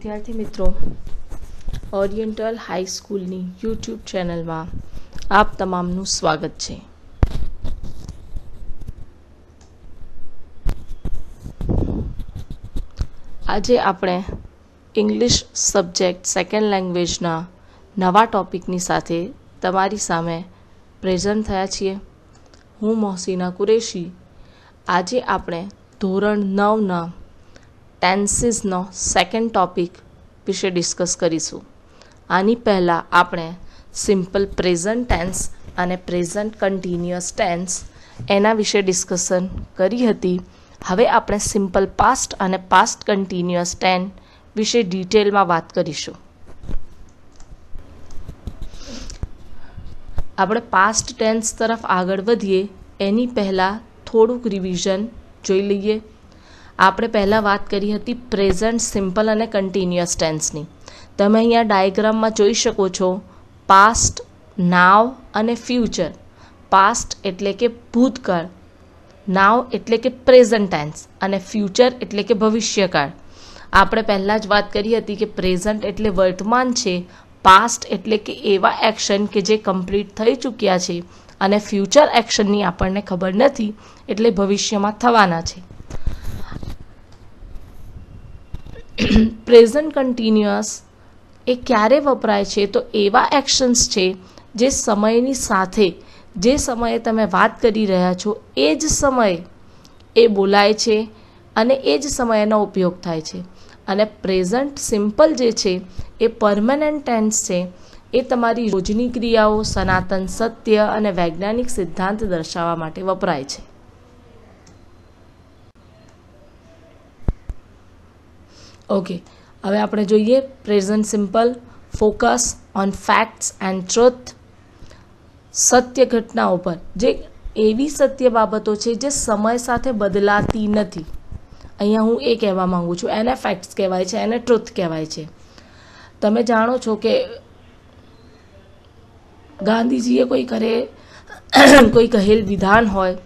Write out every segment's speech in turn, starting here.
વિદ્યાર્થી મિત્રો oriental હાઈસ્કૂલની YouTube ચેનલમાં આપ તમામનું સ્વાગત છે. આજે આપણે ઇંગ્લિશ સબ્જેક્ટ સેકન્ડ લેંગ્વેજના નવા ટોપિકની સાથે તમારી સામે પ્રેઝન્ટ થયા છીએ. હું મોહસીના કુરેશી. આજે આપણે ધોરણ નવના ટેન્સીસનો સેકન્ડ ટોપિક વિશે ડિસ્કસ કરીશું. આની પહેલાં આપણે સિમ્પલ પ્રેઝન્ટ ટેન્સ અને પ્રેઝન્ટ કન્ટિન્યુઅસ ટેન્સ એના વિશે ડિસ્કશન કરી હતી. હવે આપણે સિમ્પલ પાસ્ટ અને પાસ્ટ કન્ટિન્યુઅસ ટેન વિશે ડિટેલમાં વાત કરીશું. આપણે પાસ્ટ ટેન્સ તરફ આગળ વધીએ, એની પહેલાં થોડુંક રિવિઝન જોઈ લઈએ. આપણે પહેલાં વાત કરી હતી પ્રેઝન્ટ સિમ્પલ અને કન્ટિન્યુઅસ ટેન્સની તમે અહીંયા ડાયગ્રામમાં જોઈ શકો છો પાસ્ટ નાવ અને ફ્યુચર પાસ્ટ એટલે કે ભૂતકાળ. નાવ એટલે કે પ્રેઝન્ટ ટેન્સ અને ફ્યુચર એટલે કે ભવિષ્યકાળ. આપણે પહેલાં જ વાત કરી હતી કે પ્રેઝન્ટ એટલે વર્તમાન છે પાસ્ટ એટલે કે એવા એક્શન કે જે કમ્પ્લીટ થઈ ચૂક્યા છે અને ફ્યુચર એક્શનની આપણને ખબર નથી એટલે ભવિષ્યમાં થવાના છે. પ્રેઝન્ટ કન્ટિન્યુઅસ એ ક્યારે વપરાય છે? તો એવા એક્શન્સ છે જે સમયની સાથે, જે સમયે તમે વાત કરી રહ્યા છો, એ જ સમયે એ બોલાય છે અને એ જ સમયનો ઉપયોગ થાય છે. અને પ્રેઝન્ટ સિમ્પલ જે છે, એ પરમનન્ટ ટેન્સ છે, એ તમારી રોજની ક્રિયાઓ, સનાતન સત્ય અને વૈજ્ઞાનિક સિદ્ધાંત દર્શાવવા માટે વપરાય છે. ઓકે હવે આપણે જોઈએ present simple focus on facts and truth સત્ય ઘટનાઓ પર જે એવી સત્ય બાબતો છે જે સમય સાથે બદલાતી નથી. અહીંયા હું એ કહેવા માગું છું. એને ફેક્ટ્સ કહેવાય છે, એને ટ્રુથ કહેવાય છે. તમે જાણો છો કે ગાંધીજીએ કોઈ કરે, કોઈ કહેલ વિધાન હોય,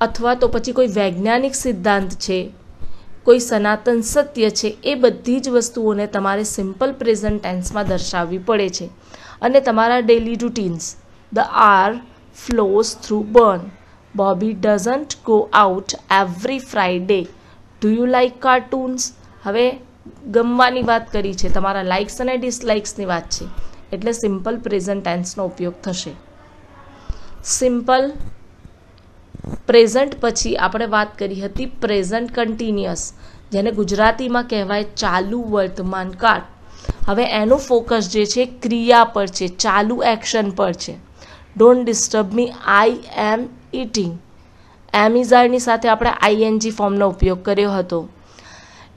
અથવા તો પછી કોઈ વૈજ્ઞાનિક સિદ્ધાંત છે કોઈ સનાતન સત્ય છે એ બધી જ વસ્તુઓને તમારે સિમ્પલ પ્રેઝન્ટ ટેન્સમાં દર્શાવવી પડે છે. અને તમારા daily routines the Aar flows through Bern Bobby doesn't go out every Friday do you like cartoons હવે ગમવાની વાત કરી છે, તમારા લાઇક્સ અને ડિસલાઇક્સની વાત છે. એટલે સિમ્પલ પ્રેઝન્ટ ટેન્સનો ઉપયોગ થશે. સિમ્પલ પ્રેઝન્ટ પછી આપણે વાત કરી હતી પ્રેઝન્ટ કન્ટિન્યુઅસ, જેને ગુજરાતીમાં કહેવાય ચાલુ વર્તમાન કાળ. હવે એનું ફોકસ જે છે ક્રિયા પર છે, ચાલુ એક્શન પર છે. Don't disturb me I am eating એમિઝારની સાથે આપણે આઈએનજી ફોર્મનો ઉપયોગ કર્યો હતો.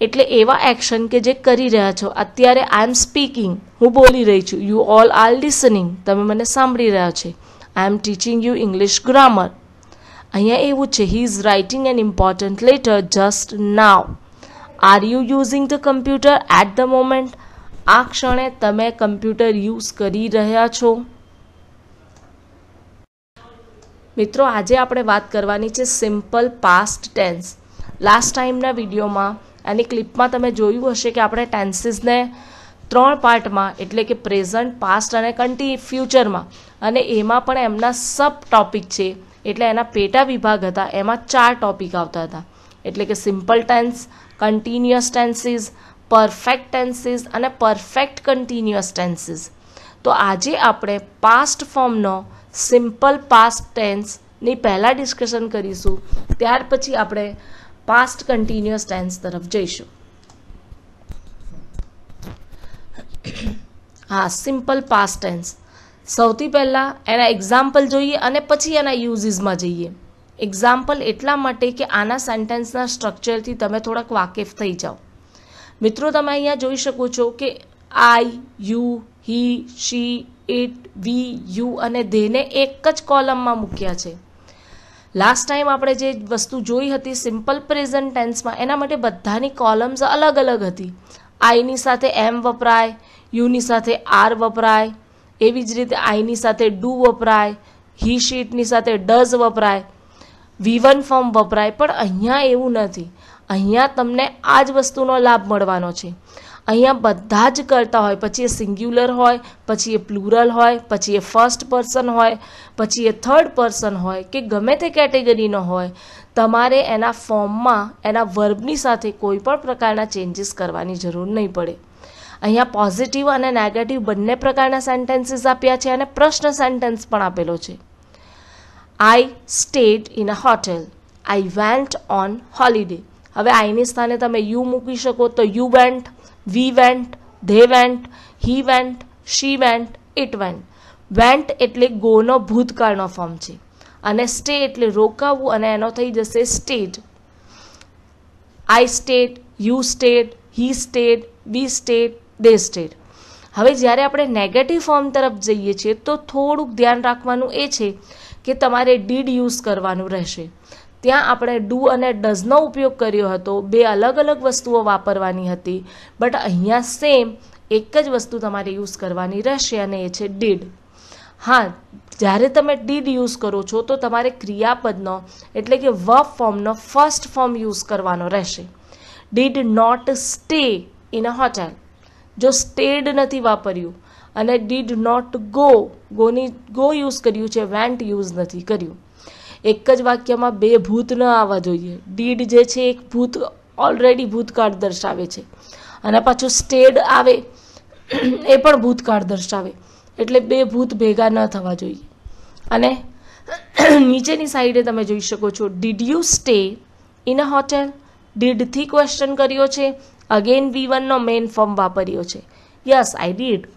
એટલે એવા એક્શન કે જે કરી રહ્યા છો. અત્યારે આઈ એમ સ્પીકિંગ હું બોલી રહી છું. યુ ઓલ આર લિસનિંગ તમે મને સાંભળી રહ્યા છે. I am teaching you English grammar અહીંયા એવું છે he is writing an important letter just now are you using the computer at the moment આ ક્ષણે તમે કમ્પ્યુટર યુઝ કરી રહ્યા છો? મિત્રો, આજે આપણે વાત કરવાની છે સિમ્પલ પાસ્ટ ટેન્સ લાસ્ટ ટાઈમના વિડીયોમાં એની ક્લિપમાં તમે જોયું હશે કે આપણે ટેન્સીસને ત્રણ પાર્ટમાં, એટલે કે પ્રેઝન્ટ પાસ્ટ અને કન્ટી ફ્યુચરમાં અને એમાં પણ એમના સબ ટોપિક છે. એટલે એના પેટા વિભાગ હતા, એમાં ચાર ટોપિક આવતા હતા. એટલે કે simple tense continuous tenses perfect tenses અને પરફેક્ટ કન્ટિન્યુઅસ ટેન્સીસ તો આજે આપણે પાસ્ટ ફોર્મનો સિમ્પલ પાસ્ટ ટેન્સની પહેલાં ડિસ્કશન કરીશું. ત્યાર પછી આપણે પાસ્ટ કન્ટિન્યુઅસ ટેન્સ તરફ જઈશું. હા સિમ્પલ પાસ્ટ ટેન્સ સૌથી પહેલાં એના એક્ઝામ્પલ જોઈએ અને પછી એના યુઝીસમાં જઈએ. એક્ઝામ્પલ એટલા માટે કે આના સેન્ટેન્સના સ્ટ્રક્ચરથી તમે થોડાક વાકેફ થઈ જાઓ. મિત્રો, તમે અહીંયા જોઈ શકો છો કે I you he she it we you અને ધેને એક જ કોલમમાં મૂક્યા છે. લાસ્ટ ટાઈમ આપણે જે વસ્તુ જોઈ હતી સિમ્પલ પ્રેઝન્ટ ટેન્સમાં એના માટે બધાની કોલમ્સ અલગ અલગ હતી આઈની સાથે એમ વપરાય યુની સાથે આર વપરાય એવી જ રીતે આઈની સાથે ડુ વપરાય, હી શીટની સાથે ડઝ વપરાય વીવન ફોર્મ વપરાય. પણ અહીંયા એવું નથી. અહીંયા તમને આ જ વસ્તુનો લાભ મળવાનો છે. અહીંયા બધા જ કરતા હોય. પછી એ સિંગ્યુલર હોય, પછી એ પ્લુરલ હોય, પછી એ ફર્સ્ટ પર્સન હોય, પછી એ થર્ડ પર્સન હોય કે ગમે તે કેટેગરીનો હોય, તમારે એના ફોર્મમાં, એના વર્બની સાથે કોઈ પણ પ્રકારના ચેન્જીસ કરવાની જરૂર નહીં પડે. અહીંયા પોઝિટિવ અને નેગેટિવ બંને પ્રકારના સેન્ટેન્સીસ આપ્યા છે અને પ્રશ્ન સેન્ટેન્સ પણ આપેલો છે. I stayed in a hotel I went on holiday હવે આઈની સ્થાને તમે યુ મૂકી શકો તો you went we went they went he went she went it went went એટલે ગોનો ભૂતકાળનો ફોર્મ છે. અને સ્ટે એટલે રોકાવવું અને એનો થઈ જશે stayed I stayed you stayed he stayed we stayed they stayed હવે જ્યારે આપણે નેગેટિવ ફોર્મ તરફ જઈએ છીએ, તો થોડુંક ધ્યાન રાખવાનું એ છે કે તમારે ડીડ યુઝ કરવાનું રહેશે. ત્યાં આપણે ડુ અને ડઝનો ઉપયોગ કર્યો હતો. બે અલગ અલગ વસ્તુઓ વાપરવાની હતી બટ અહીંયા સેમ એક જ વસ્તુ તમારે યુઝ કરવાની રહેશે અને એ છે ડીડ હા, જ્યારે તમે ડીડ યુઝ કરો છો, તો તમારે ક્રિયાપદનો, એટલે કે વર્બ ફોર્મનો ફર્સ્ટ ફોર્મ યુઝ કરવાનો રહેશે. Did not stay in a hotel જો સ્ટેડ નથી વાપર્યું અને ડીડ નોટ ગો ગોની ગો યુઝ કર્યું છે વેન્ટ યુઝ નથી કર્યું. એક જ વાક્યમાં બે ભૂત ન આવવા જોઈએ. ડીડ જે છે, એક ભૂત ઓલરેડી ભૂતકાળ દર્શાવે છે. અને પાછું સ્ટેડ આવે, એ પણ ભૂતકાળ દર્શાવે. એટલે બે ભૂત ભેગા ન થવા જોઈએ. અને નીચેની સાઈડે તમે જોઈ શકો છો did you stay in a hotel ડીડથી question કર્યો છે. અગેન વી વનનો મેઇન ફોર્મ વાપર્યો છે. Yes I did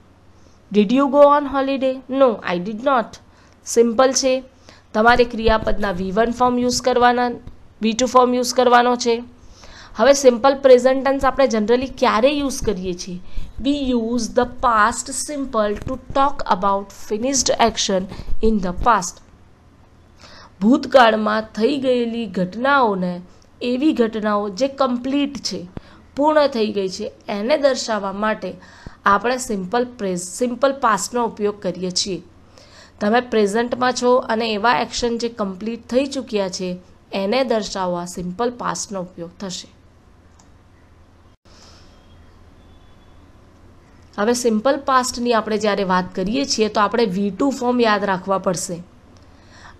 did you go on holiday no I did not simple છે. તમારે ક્રિયાપદના વી વન ફોર્મ યુઝ કરવાના વી ટુ ફોર્મ યુઝ કરવાનો છે. હવે સિમ્પલ પ્રેઝન્ટ ટેન્સ આપણે જનરલી ક્યારે યુઝ કરીએ છીએ? We use the past simple to talk about finished action in the past ભૂતકાળમાં થઈ ગયેલી ઘટનાઓને એવી ઘટનાઓ જે કમ્પ્લીટ છે. પૂર્ણ થઈ ગઈ છે. એને દર્શાવવા માટે આપણે સિમ્પલ પ્રેઝ સિમ્પલ પાસ્ટનો ઉપયોગ કરીએ છીએ. તમે પ્રેઝન્ટમાં છો અને એવા એક્શન જે કમ્પ્લીટ થઈ ચૂક્યા છે, એને દર્શાવવા સિમ્પલ પાસ્ટનો ઉપયોગ થશે. હવે સિમ્પલ પાસ્ટની આપણે જ્યારે વાત કરીએ છીએ, તો આપણે વી ટુ ફોર્મ યાદ રાખવા પડશે.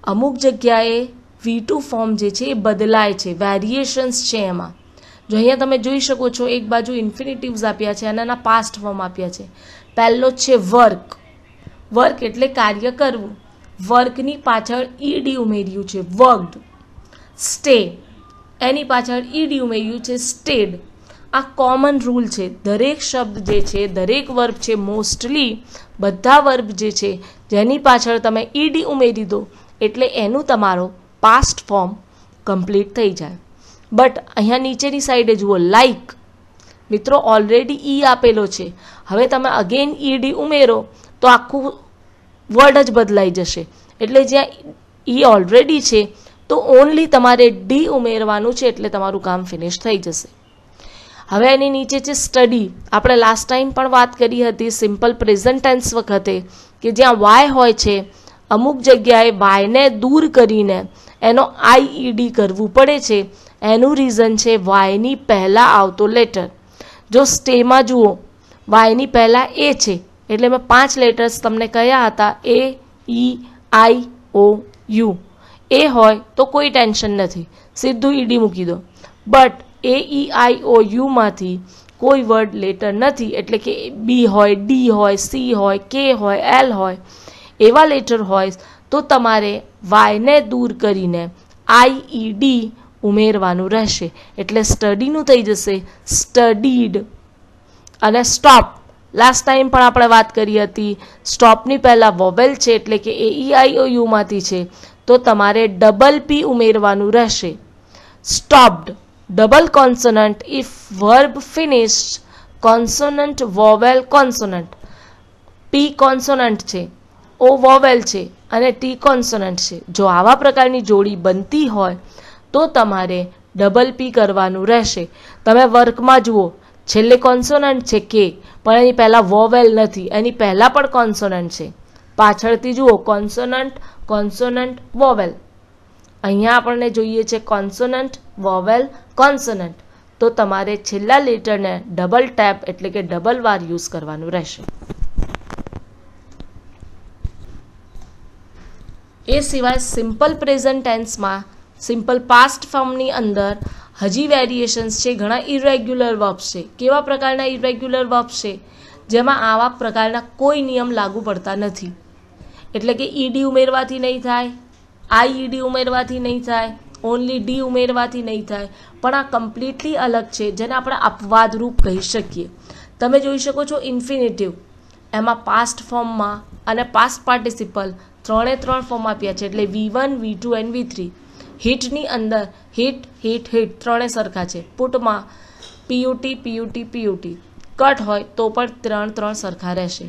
અમુક જગ્યાએ વી ટુ ફોર્મ જે છે એ બદલાય છે. વેરિએશન્સ છે એમાં. જો અહીંયા તમે જોઈ શકો છો, એક બાજુ ઇન્ફિનિટિવ્સ આપ્યા છે, અને એના પાસ્ટ ફોર્મ આપ્યા છે. પહેલો છે વર્ક વર્ક એટલે કાર્ય કરવું. વર્કની પાછળ ઈડી ઉમેર્યું છે વર્કડ સ્ટે એની પાછળ ઈડી ઉમેર્યું છે સ્ટેડ આ કોમન રૂલ છે. દરેક શબ્દ જે છે, દરેક વર્બ છે મોસ્ટલી બધા વર્બ જે છે, જેની પાછળ તમે ઈડી ઉમેરી દો, એટલે એનું તમારો પાસ્ટ ફોર્મ કમ્પ્લીટ થઈ જાય. બટ અહીંયા નીચેની સાઈડે જુઓ લાઈક મિત્રો ઓલરેડી ઈ આપેલો છે. હવે તમે અગેન ઈડી ઉમેરો, તો આખું વર્ડ જ બદલાઈ જશે. એટલે જ્યાં ઈ ઓલરેડી છે, તો ઓનલી તમારે ડી ઉમેરવાનું છે, એટલે તમારું કામ ફિનિશ થઈ જશે. હવે એની નીચે છે સ્ટડી આપણે લાસ્ટ ટાઈમ પણ વાત કરી હતી સિમ્પલ પ્રેઝન્ટ ટેન્સ વખતે, કે જ્યાં વાય હોય છે અમુક જગ્યાએ વાયને દૂર કરીને એનો આઈઈડી કરવું પડે છે. એનું રીઝન છે વાયની પહેલાં આવતો લેટર જો સ્ટેમાં જુઓ વાયની પહેલાં એ છે. એટલે મેં પાંચ લેટર્સ તમને કયા હતા? એ ઈ આઈ ઓ યુ એ હોય તો કોઈ ટેન્શન નથી. સીધું ઈડી મૂકી દો. બટ એ ઈ આઈ ઓ યુમાંથી કોઈ વર્ડ લેટર નથી. એટલે કે બી હોય ડી હોય સી હોય કે હોય એલ હોય. એવા લેટર હોય તો તમારે વાયને દૂર કરીને આઈઈડી ઉમેરવાનું રહેશે. એટલે સ્ટડીનું થઈ જશે સ્ટડીડ. અને સ્ટોપ. લાસ્ટ ટાઈમ પણ આપણે વાત કરી હતી, સ્ટોપની પહેલાં વોવેલ છે એટલે કે એ ઈ યુમાંથી છે. તો તમારે ડબલ પી ઉમેરવાનું રહેશે. Stopped. Double consonant. If verb finished consonant vowel consonant P consonant છે. ઓ વોવેલ છે અને ટી કોન્સોનન્ટ છે. જો આવા પ્રકારની જોડી બનતી હોય, તો તમારે ડબલ પી કરવાનું રહેશે. તમે વર્કમાં જુઓ, છેલ્લે કોન્સોનન્ટ છે કે, પણ એની પહેલાં વોવેલ નથી, એની પહેલાં પણ કોન્સોનન્ટ છે. પાછળથી જુઓ, કોન્સોનન્ટ કોન્સોનન્ટ, વોવેલ. અહીંયા આપણને જોઈએ છે કોન્સોનન્ટ, વોવેલ, કોન્સોનન્ટ. તો તમારે છેલ્લા લેટરને ડબલ ટેપ એટલે કે ડબલ વાર યુઝ કરવાનું રહેશે. એ સિવાય સિમ્પલ પ્રેઝન્ટ ટેન્સમાં સિમ્પલ પાસ્ટ ફોર્મની અંદર હજી વેરિએશન્સ છે, ઘણા ઇરેગ્યુલર વર્બ્સ છે. કેવા પ્રકારના ઇરેગ્યુલર વર્બ્સ છે? જેમાં આવા પ્રકારના કોઈ નિયમ લાગુ પડતા નથી. એટલે કે ઈડી ઉમેરવાથી નહીં થાય આઈ ઈડી ઉમેરવાથી નહીં થાય ઓનલી ડી ઉમેરવાથી નહીં થાય. પણ આ કમ્પ્લીટલી અલગ છે, જેને આપણે અપવાદરૂપ કહી શકીએ. તમે જોઈ શકો છો ઇન્ફિનિટિવ એમાં પાસ્ટ ફોર્મમાં અને પાસ્ટ પાર્ટિસિપલ ત્રણે ત્રણ ફોર્મ આપ્યા છે એટલે V one V two and V three હિટની અંદર હિટ હિટ હિટ ત્રણે સરખા છે. પુટમાં પીયુટી પીયુટી પીયુટી કટ હોય તો પણ ત્રણ ત્રણ સરખા રહેશે.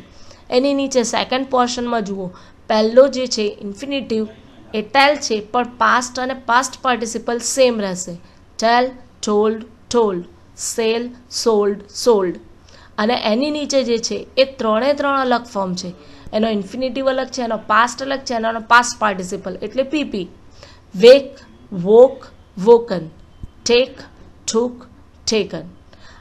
એની નીચે સેકન્ડ પોર્શનમાં જુઓ. પહેલો જે છે ઇન્ફિનિટિવ એ ટેલ છે, પણ પાસ્ટ અને પાસ્ટ પાર્ટિસિપલ સેમ રહેશે. Tell told told sell sold sold અને એની નીચે જે છે, એ ત્રણે ત્રણ અલગ ફોર્મ છે. એનો ઇન્ફિનિટિવ અલગ છે, એનો પાસ્ટ અલગ છે, એનો પાસ્ટ પાર્ટિસિપલ એટલે PP wake woke woken take took taken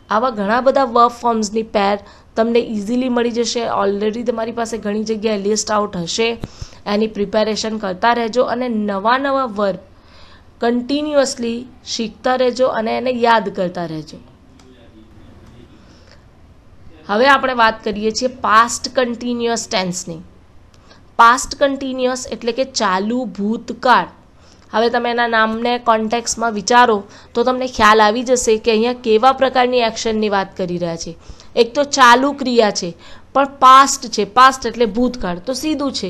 આવા ઘણા બધા વર્બ ફોર્મ્સની પેર તમને ઇઝીલી મળી જશે. ઓલરેડી તમારી પાસે ઘણી જગ્યાએ લિસ્ટ આઉટ હશે. એની પ્રિપેરેશન કરતા રહેજો અને નવા નવા વર્બ કન્ટિન્યુઅસલી શીખતા રહેજો અને એને યાદ કરતા રહેજો. હવે આપણે વાત કરીએ છીએ પાસ્ટ કન્ટિન્યુઅસ ટેન્સની પાસ્ટ કન્ટિન્યુઅસ એટલે કે ચાલુ ભૂતકાળ. હવે તમે એના નામને કોન્ટેક્સમાં વિચારો તો તમને ખ્યાલ આવી જશે કે અહીંયા કેવા પ્રકારની એક્શનની વાત કરી રહ્યા છે. એક તો ચાલુ ક્રિયા છે, પણ પાસ્ટ છે પાસ્ટ એટલે ભૂતકાળ. તો સીધું છે,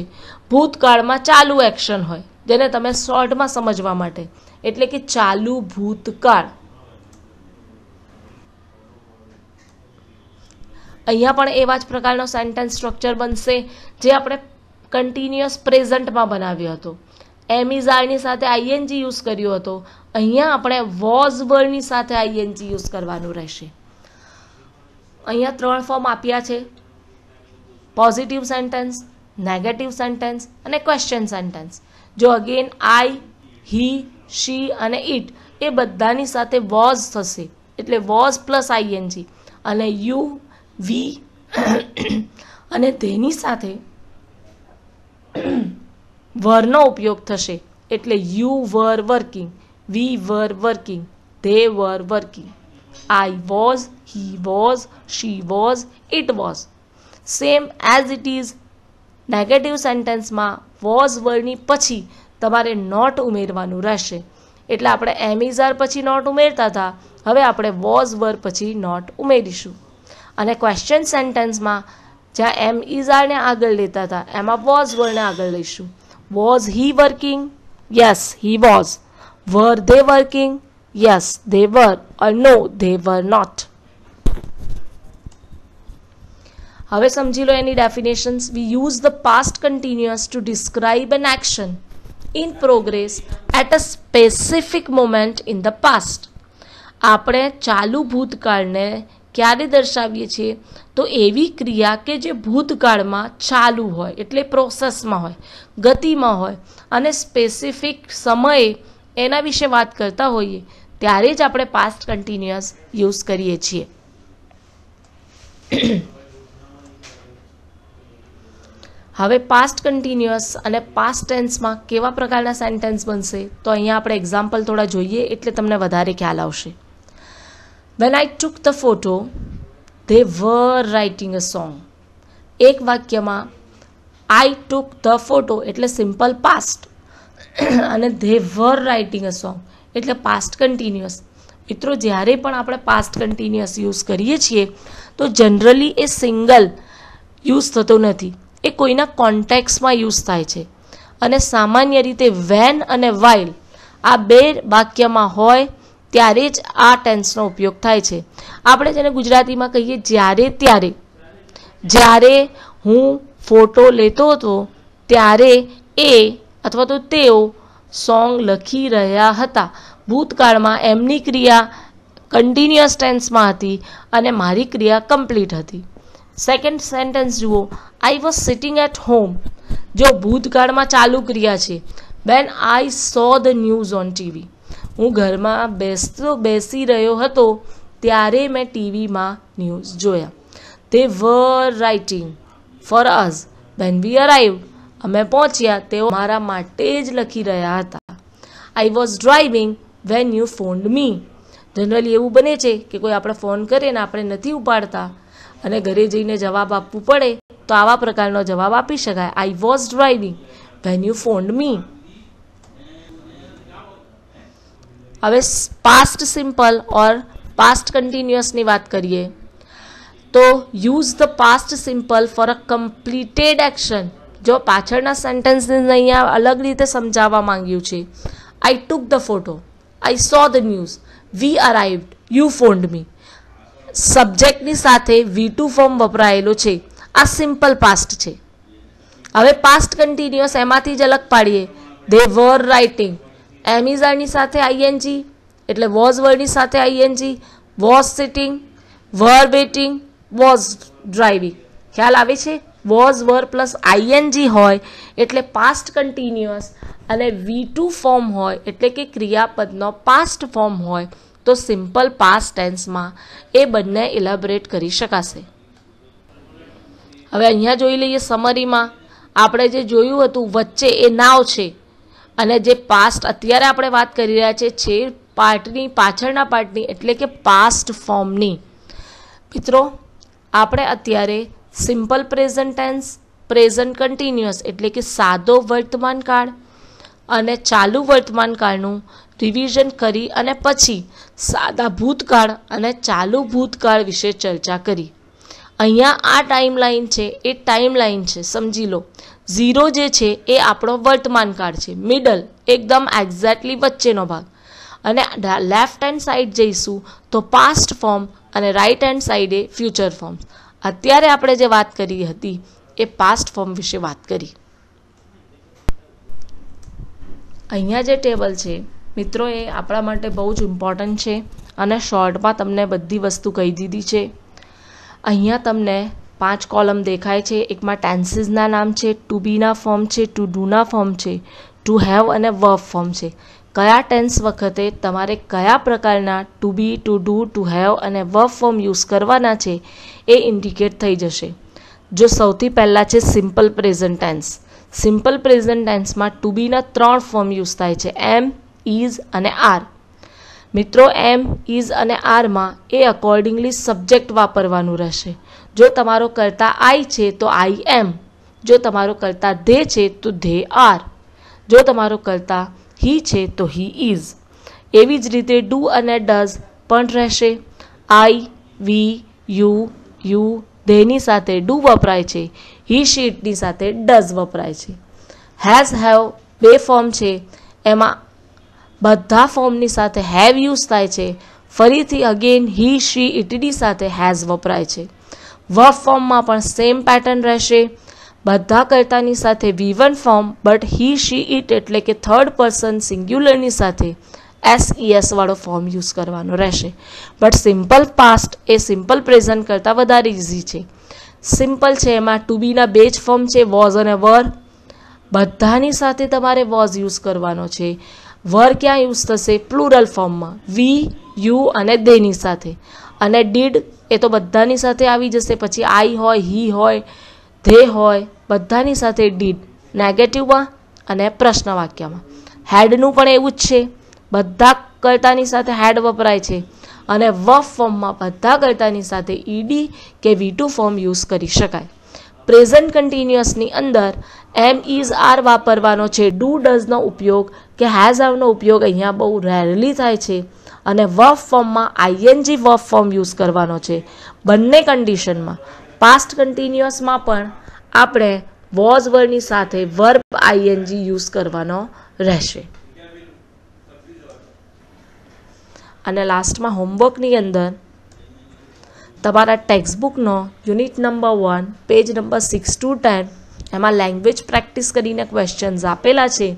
ભૂતકાળમાં ચાલુ એક્શન હોય, જેને તમે શોર્ટમાં સમજવા માટે. એટલે કે ચાલુ ભૂતકાળ. અહીંયા પણ એવા જ પ્રકારનો સેન્ટેન્સ સ્ટ્રક્ચર બનશે જે આપણે કન્ટિન્યુઅસ પ્રેઝન્ટમાં બનાવ્યો હતો. એમિઝારની સાથે આઈએનજી યુઝ કર્યો હતો. અહીંયા આપણે વોઝ વર્ડની સાથે આઈએનજી યુઝ કરવાનું રહેશે. અહીંયા ત્રણ ફોર્મ આપ્યા છે. પોઝિટિવ સેન્ટેન્સ નેગેટિવ સેન્ટેન્સ અને ક્વેશ્ચન સેન્ટેન્સ જો અગેન આઈ હી શી અને ઇટ એ બધાની સાથે વોઝ થશે. એટલે was plus I N G અને યુ વી. અને તેની સાથે વરનો ઉપયોગ થશે. એટલે you were working, we were working, they were working. I was, he was, she was, it was. Same as it is negative સેન્ટેન્સમાં was વરની પછી તમારે નોટ ઉમેરવાનું રહેશે. એટલે આપણે એમિઝાર પછી નોટ ઉમેરતા હતા. હવે આપણે વોઝ વર પછી નોટ ઉમેરીશું. અને ક્વેશ્ચન સેન્ટેન્સમાં જ્યાં એમ ઇઝારને આગળ લેતા હતા, એમાં વોઝ વર્ડને આગળ લઈશું. Was he working yes he was were they working yes they were or no they were not હવે સમજી લો એની definitions we use the past continuous to describe an action in progress at a specific moment in the past આપણે ચાલુ ભૂતકાળને ક્યારે દર્શાવીએ છીએ? તો એવી ક્રિયા કે જે ભૂતકાળમાં ચાલુ હોય, એટલે પ્રોસેસમાં હોય, ગતિમાં હોય અને સ્પેસિફિક સમયે એના વિશે વાત કરતા હોઈએ, ત્યારે જ આપણે પાસ્ટ કન્ટિન્યુઅસ યુઝ કરીએ છીએ. હવે પાસ્ટ કન્ટિન્યુઅસ અને પાસ્ટ ટેન્સમાં કેવા પ્રકારના સેન્ટેન્સ બનશે? તો અહીંયા આપણે એક્ઝામ્પલ થોડા જોઈએ, એટલે તમને વધારે ખ્યાલ આવશે. When I took the photo they were writing a song એક વાક્યમાં આઈ ટુક ધ ફોટો એટલે સિમ્પલ પાસ્ટ અને they were writing a song એટલે પાસ્ટ કન્ટિન્યુઅસ મિત્રો જ્યારે પણ આપણે પાસ્ટ કન્ટિન્યુઅસ યુઝ કરીએ છીએ તો જનરલી એ સિંગલ યુઝ થતો નથી એ કોઈના કોન્ટેક્સમાં યુઝ થાય છે અને સામાન્ય રીતે વેન અને વાઇલ આ બે વાક્યમાં હોય ત્યારે જ આ ટેન્સનો ઉપયોગ થાય છે. આપણે જેને ગુજરાતીમાં કહીએ જ્યારે ત્યારે. જ્યારે હું ફોટો લેતો હતો, ત્યારે એ અથવા તો તેઓ સોંગ લખી રહ્યા હતા. ભૂતકાળમાં એમની ક્રિયા કન્ટિન્યુઅસ ટેન્સમાં હતી અને મારી ક્રિયા કમ્પ્લીટ હતી. સેકન્ડ સેન્ટેન્સ જુઓ. I was sitting at home જો ભૂતકાળમાં ચાલુ ક્રિયા છે when I saw the news on TV હું ઘરમાં બેસતો બેસી રહ્યો હતો ત્યારે મેં ટીવીમાં ન્યૂઝ જોયા. They were writing for us when we arrive અમે પહોંચ્યા, તેઓ મારા માટે જ લખી રહ્યા હતા. I was driving when you phoned me generally એવું બને છે કે કોઈ આપણે ફોન કરે ને આપણે નથી ઉપાડતા અને ઘરે જઈને જવાબ આપવું પડે, તો આવા પ્રકારનો જવાબ આપી શકાય. I was driving when you phoned me હવે પાસ્ટ સિમ્પલ ઓર પાસ્ટ કન્ટિન્યુઅસની વાત કરીએ, તો use the past simple for a completed action જો પાછળના સેન્ટેન્સને અહીંયા અલગ રીતે સમજાવવા માંગ્યું છે I took the photo I saw the news we arrived you phoned me સબ્જેક્ટની સાથે વી ટુ ફોર્મ વપરાયેલો છે, આ સિમ્પલ પાસ્ટ છે. હવે પાસ્ટ કન્ટિન્યુઅસ એમાંથી જ અલગ પાડીએ દે વર રાઇટિંગ એમિઝાની સાથે આઈએનજી એટલે વોઝ વર્ડની સાથે ING was sitting, were waiting, was driving. ખ્યાલ આવે છે? વોઝ, વર પ્લસ આઈએનજી હોય એટલે પાસ્ટ કન્ટિન્યુઅસ અને વી ટુ ફોર્મ હોય એટલે કે ક્રિયાપદનો પાસ્ટ ફોર્મ હોય તો સિમ્પલ પાસ્ટ ટેન્સમાં એ બંને ઇલેબરેટ કરી શકાશે. હવે અહીંયા જોઈ લઈએ સમરીમાં આપણે જે જોયું હતું વચ્ચે એ નાવ છે. અને જે પાસ્ટ અત્યારે આપણે વાત કરી રહ્યા છે છે પાર્ટની પાછળના પાર્ટની એટલે કે પાસ્ટ ફોર્મની મિત્રો, આપણે અત્યારે simple present tense present continuous એટલે કે સાદો વર્તમાન કાળ અને ચાલુ વર્તમાન કાળનું રિવિઝન કરી અને પછી સાદા ભૂતકાળ અને ચાલુ ભૂતકાળ વિશે ચર્ચા કરી. અહીંયા આ ટાઈમ લાઈન છે, એ ટાઈમ લાઈન છે, સમજી લો. ઝીરો જે છે એ આપણો વર્તમાન કાળ છે. મિડલ એકદમ એક્ઝેક્ટલી વચ્ચેનો ભાગ. અને લેફ્ટ હેન્ડ સાઈડ જઈશું તો પાસ્ટ ફોર્મ અને રાઈટ હેન્ડ સાઈડે ફ્યુચર ફોર્મ અત્યારે આપણે જે વાત કરી હતી, એ પાસ્ટ ફોર્મ વિશે વાત કરી. અહીંયા જે ટેબલ છે, મિત્રો, એ આપણા માટે બહુ જ ઇમ્પોર્ટન્ટ છે અને શોર્ટમાં તમને બધી વસ્તુ કહી દીધી છે. અહીંયા તમને પાંચ કોલમ દેખાય છે. એકમાં ટેન્સીસના નામ છે, ટુ બીના ફોર્મ છે, ટુ ડુના ફોર્મ છે, ટુ હેવ અને વર્બ ફોર્મ છે. કયા ટેન્સ વખતે તમારે કયા પ્રકારના to be, to do, to have અને વર્બ ફોર્મ યુઝ કરવાના છે એ ઇન્ડિકેટ થઈ જશે. જો સૌથી પહેલાં છે simple present tense. Simple present ટેન્સમાં to બીના ત્રણ ફોર્મ યુઝ થાય છે. એમ ઇઝ અને આર. મિત્રો, એમ ઇઝ અને આરમાં એ અકોર્ડિંગલી સબ્જેક્ટ વાપરવાનું રહેશે. જો તમારો કરતા આઈ છે તો આઈ એમ. જો તમારો કરતા ધે છે તો ધે આર. જો તમારો કરતા હી છે તો હી ઇઝ એવી જ રીતે ડુ અને ડઝ પણ રહેશે. આઈ, વી, યુ યુ, ધેની સાથે ડુ વપરાય છે. હી શીટની સાથે ડઝ વપરાય છે. હેઝ હેવ બે ફોર્મ છે. એમાં બધા ફોર્મની સાથે હેવ યુઝ થાય છે. ફરીથી અગેન હી, શી, ઇટની સાથે હેઝ વપરાય છે. વર્બ ફોર્મમાં પણ સેમ પેટર્ન રહેશે. બધા કરતાની સાથે V one form but he she it એટલે કે થર્ડ પર્સન સિંગ્યુલરની સાથે એસ ઈએસ વાળો ફોર્મ યુઝ કરવાનો રહેશે. બટ સિમ્પલ પાસ્ટ એ સિમ્પલ પ્રેઝન્ટ કરતાં વધારે ઇઝી છે. સિમ્પલ છે એમાં ટુ બીના બે જ ફોર્મ છે વોઝ અને વર બધાની સાથે તમારે વોઝ યુઝ કરવાનો છે. વર ક્યાં યુઝ થશે? પ્લુરલ ફોર્મમાં વી યુ અને દેની સાથે. અને ડીડ એ તો બધાની સાથે આવી જશે. પછી આઈ હોય, હી હોય, ધે હોય, બધાની સાથે ડીડ, નેગેટિવમાં અને પ્રશ્ન વાક્યમાં હેડનું પણ એવું જ છે. બધા કરતાની સાથે હેડ વપરાય છે. અને વફ ફોર્મમાં બધા કરતાની સાથે ઈડી કે વી ટુ ફોર્મ યુઝ કરી શકાય. પ્રેઝન્ટ કન્ટિન્યુઅસની અંદર એમ ઇઝ આર વાપરવાનો છે. ડુ ડઝનો ઉપયોગ કે હેઝ આવનો ઉપયોગ અહીંયા બહુ રેરલી થાય છે. અને વર્ક ફોર્મમાં આઈએનજી વર્ફ ફોર્મ યુઝ કરવાનો છે. બંને કન્ડિશનમાં પાસ્ટ કન્ટિન્યુઅસમાં પણ આપણે વોઝ વર્ડની સાથે વર્બ આઈએનજી યુઝ કરવાનો રહેશે. અને લાસ્ટમાં હોમવર્કની અંદર તમારા ટેક્સ્ટબુકનો unit number one page number six to ten એમાં લેંગ્વેજ પ્રેક્ટિસ કરીને ક્વેશ્ચન્સ આપેલા છે.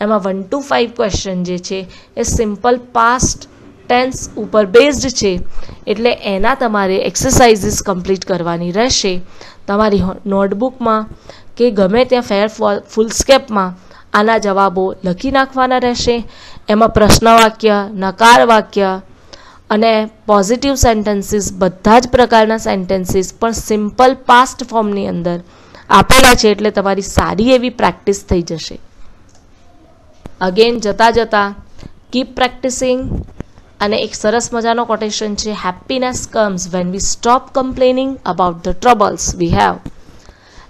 એમાં વન ટુ ફાઇવ ક્વેશ્ચન જે છે, એ સિમ્પલ પાસ્ટ ટેન્સ ઉપર બેઝડ છે, એટલે એના તમારે એક્સરસાઇઝીસ કમ્પ્લીટ કરવાની રહેશે. તમારી નોટબુકમાં કે ગમે ત્યાં ફેર ફૂલસ્કેપમાં આના જવાબો લખી નાખવાના રહેશે. એમાં પ્રશ્ન વાક્ય નકાર વાક્ય અને પોઝિટિવ સેન્ટેન્સીસ બધા જ પ્રકારના સેન્ટેન્સીસ પણ સિમ્પલ પાસ્ટ ફોર્મની અંદર આપેલા છે, એટલે તમારી સારી એવી પ્રેક્ટિસ થઈ જશે. અગેન જતા જતા કીપ પ્રેક્ટિસિંગ અને એક સરસ મજાનો કોટેશન છે happiness comes when we stop complaining about the troubles we have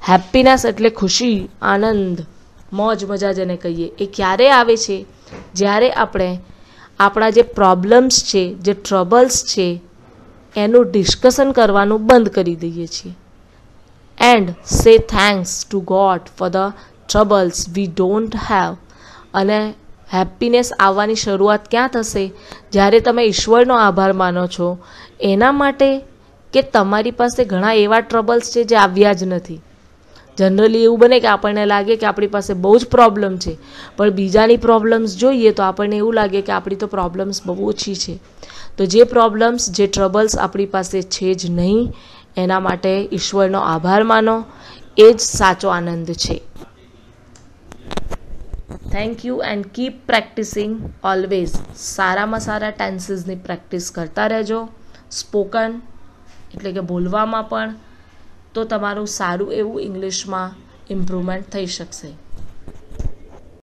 happiness એટલે ખુશી, આનંદ, મોજ, મજા જેને કહીએ, એ ક્યારે આવે છે? જ્યારે આપણે આપણા જે પ્રોબ્લેમ્સ છે, જે ટ્રબલ્સ છે, એનું ડિસ્કશન કરવાનું બંધ કરી દઈએ છીએ. And say thanks to God for the troubles we don't have અને હેપીનેસ આવવાની શરૂઆત ક્યાં થશે? જ્યારે તમે ઈશ્વરનો આભાર માનો છો, એના માટે કે તમારી પાસે ઘણા એવા ટ્રબલ્સ છે જે આવ્યા જ નથી. જનરલી એવું બને કે આપણને લાગે કે આપણી પાસે બહુ જ પ્રોબ્લેમ છે, પણ બીજાની પ્રોબ્લેમ્સ જોઈએ તો આપણને એવું લાગે કે આપણી તો પ્રોબ્લેમ્સ બહુ ઓછી છે. તો જે પ્રોબ્લેમ્સ જે ટ્રબલ્સ આપણી પાસે છે જ નહીં, એના માટે ઈશ્વરનો આભાર માનો, એ જ સાચો આનંદ છે. Thank you and keep practicing always સારામાં સારા ટેન્સીસની પ્રેક્ટિસ કરતા રહેજો. સ્પોકન એટલે કે બોલવામાં પણ, તો તમારું સારું એવું ઇંગ્લિશમાં ઇમ્પ્રુવમેન્ટ થઈ શકશે.